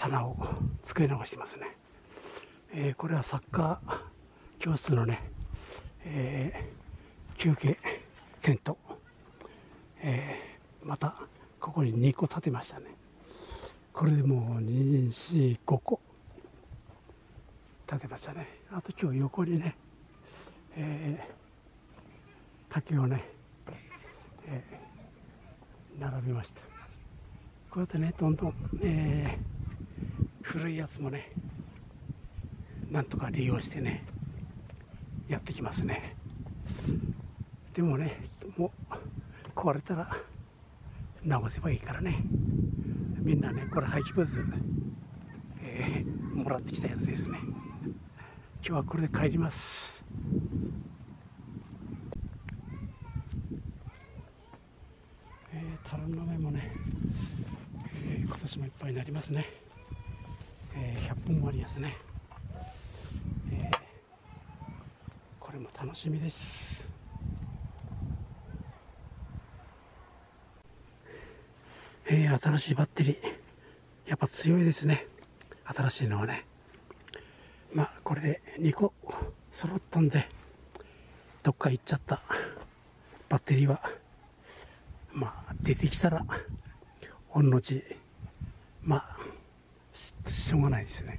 棚を机直してますね、えー、これはサッカー教室のね、えー、休憩テント、えー、またここに2個建てましたね。これでもう245個建てましたね。あと今日横にね、えー、竹をね、えー、並べました。こうやってねどんどん、えー、古いやつもねなんとか利用してねやってきますね。でもねもう壊れたら直せばいいからね。みんなねこれ廃棄物、えー、もらってきたやつですね。今日はこれで帰ります。えー、タラの芽もね、えー、今年もいっぱいになりますね、えー、100本割りですね、えー、これも楽しみです。えー、新しいバッテリー。やっぱ強いですね。新しいのはね。まあこれで2個揃ったんでどっか行っちゃった。バッテリーはまあ出てきたら御の字。まあしょうがないですね。